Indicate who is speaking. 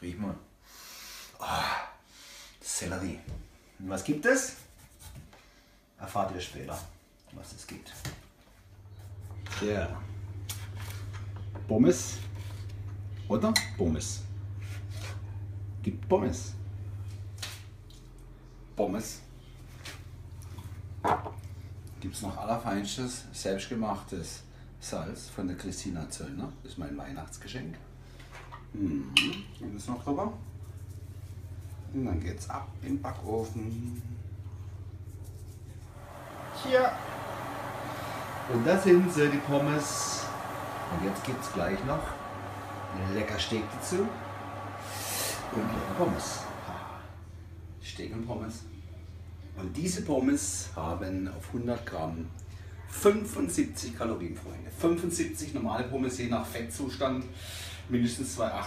Speaker 1: Riech mal. Ah, Sellerie. Und was gibt es? Erfahrt ihr später, was es gibt.
Speaker 2: Ja. Pommes oder Pommes? Gibt Pommes.
Speaker 3: Pommes. Gibt es noch allerfeinstes, selbstgemachtes Salz von der Christina Zöllner. Das ist mein Weihnachtsgeschenk. Mhm. Das noch drüber. Und dann geht's ab im Backofen.
Speaker 1: Tja. Und da sind sie, die Pommes. Und jetzt gibt es gleich noch ein lecker Steak dazu. Und lecker Pommes.
Speaker 3: Steak und Pommes. Und diese Pommes haben auf 100 Gramm 75 Kalorien, Freunde. 75 normale Pommes je nach Fettzustand, mindestens 2,8